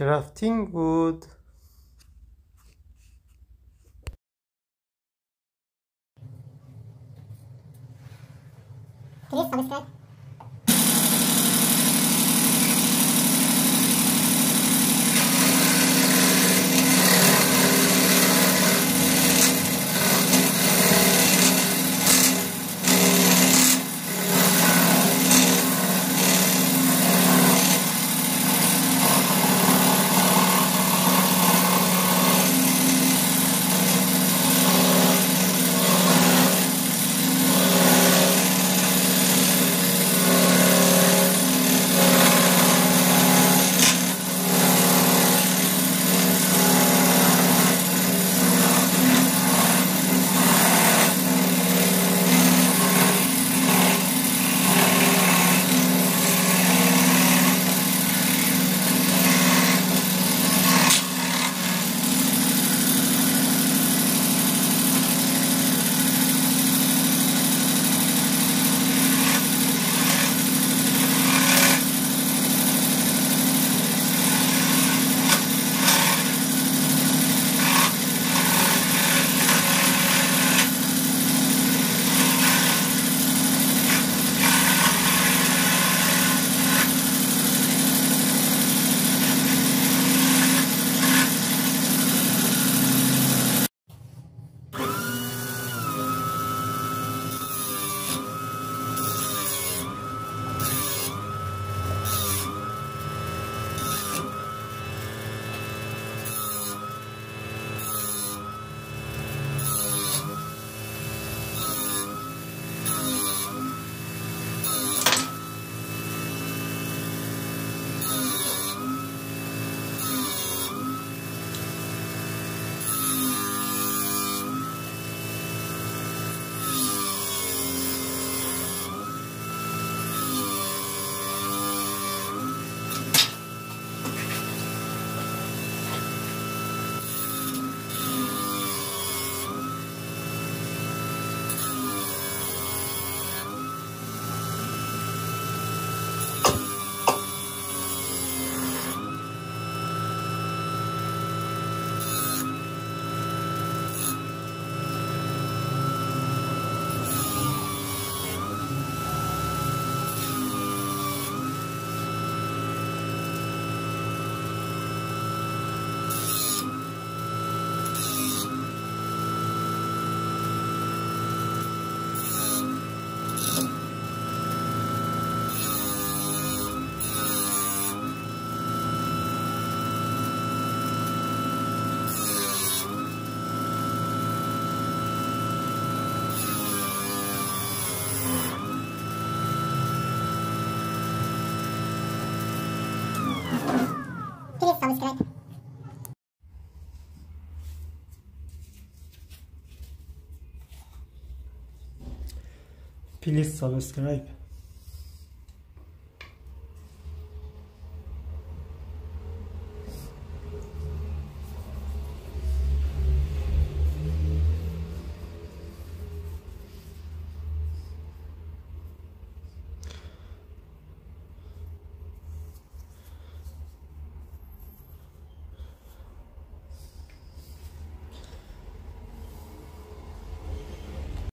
crafting wood subscribe. Please subscribe.